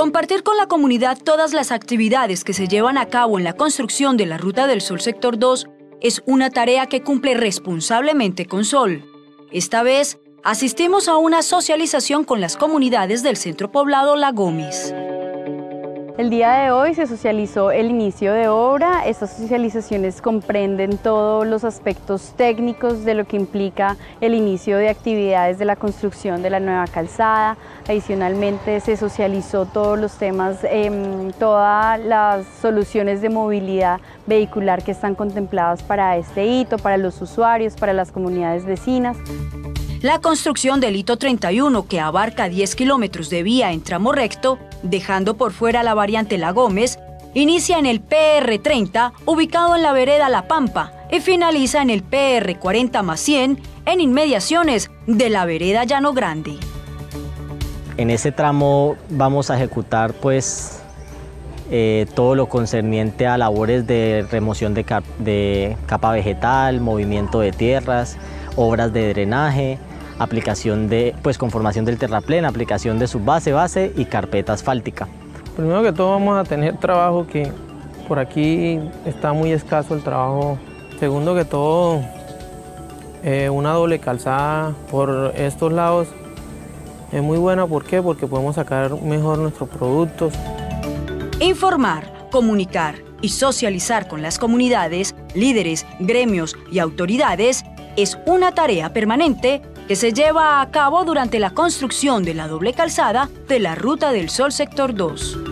Compartir con la comunidad todas las actividades que se llevan a cabo en la construcción de la Ruta del Sol Sector 2 es una tarea que cumple responsablemente con Sol. Esta vez, asistimos a una socialización con las comunidades del centro poblado La Gómez. El día de hoy se socializó el inicio de obra. Estas socializaciones comprenden todos los aspectos técnicos de lo que implica el inicio de actividades de la construcción de la nueva calzada. Adicionalmente se socializó todos los temas, em, todas las soluciones de movilidad vehicular que están contempladas para este hito, para los usuarios, para las comunidades vecinas. La construcción del hito 31, que abarca 10 kilómetros de vía en tramo recto, dejando por fuera la variante La Gómez, inicia en el PR30, ubicado en la vereda La Pampa, y finaliza en el PR40 más 100, en inmediaciones de la vereda Llano Grande. En ese tramo vamos a ejecutar pues eh, todo lo concerniente a labores de remoción de, de capa vegetal, movimiento de tierras, obras de drenaje, aplicación de pues conformación del terraplén, aplicación de su base, base y carpeta asfáltica. Primero que todo vamos a tener trabajo que por aquí está muy escaso el trabajo. Segundo que todo, eh, una doble calzada por estos lados es muy buena. ¿Por qué? Porque podemos sacar mejor nuestros productos. Informar, comunicar y socializar con las comunidades, líderes, gremios y autoridades es una tarea permanente que se lleva a cabo durante la construcción de la doble calzada de la Ruta del Sol Sector 2.